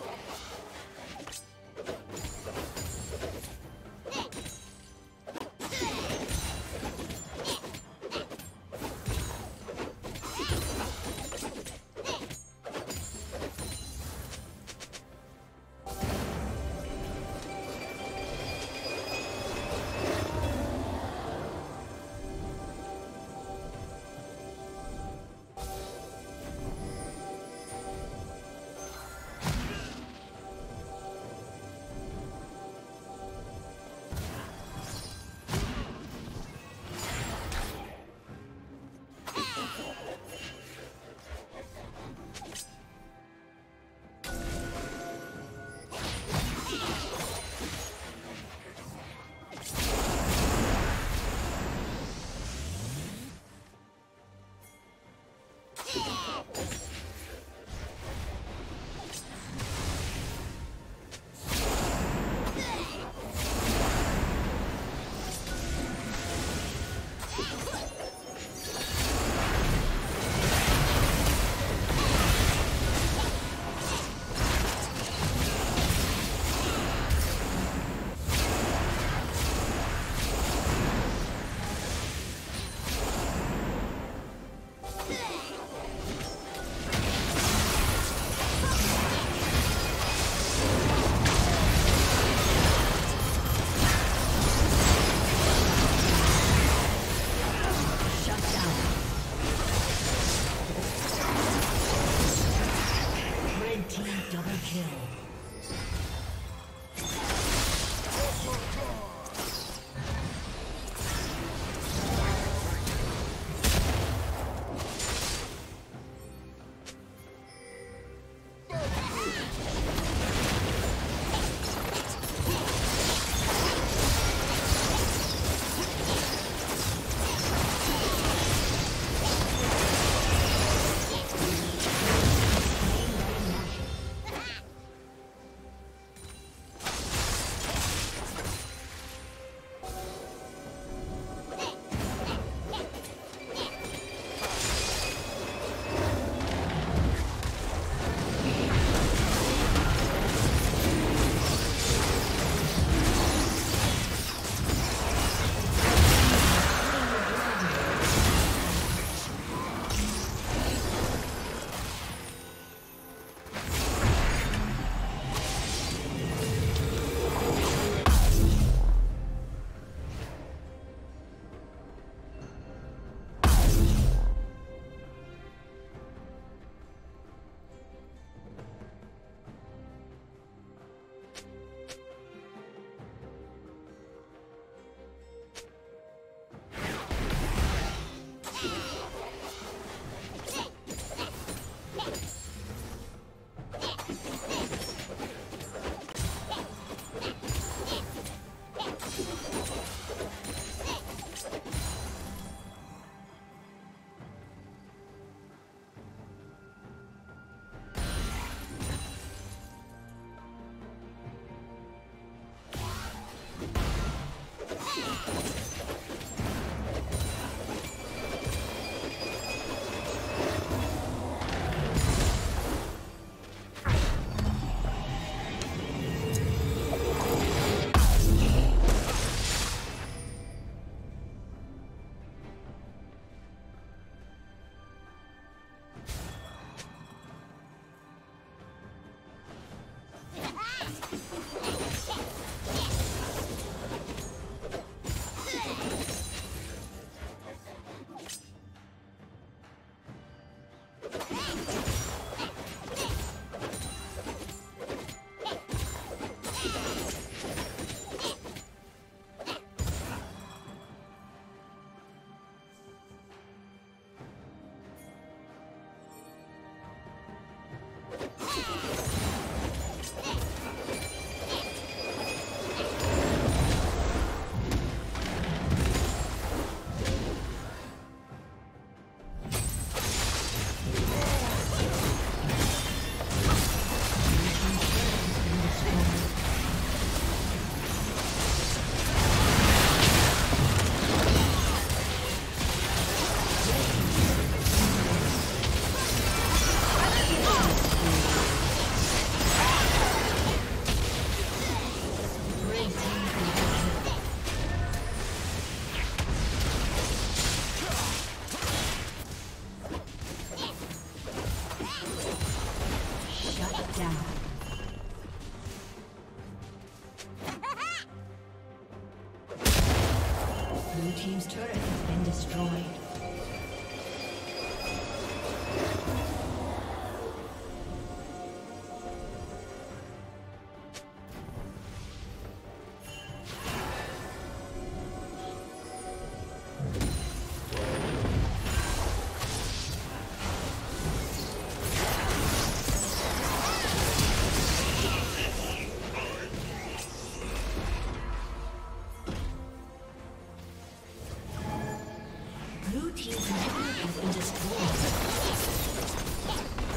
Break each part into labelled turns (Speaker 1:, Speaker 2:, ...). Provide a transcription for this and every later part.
Speaker 1: Oh.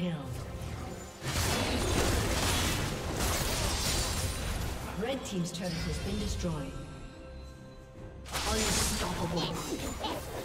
Speaker 1: Kill. Red team's turret has been destroyed. Unstoppable.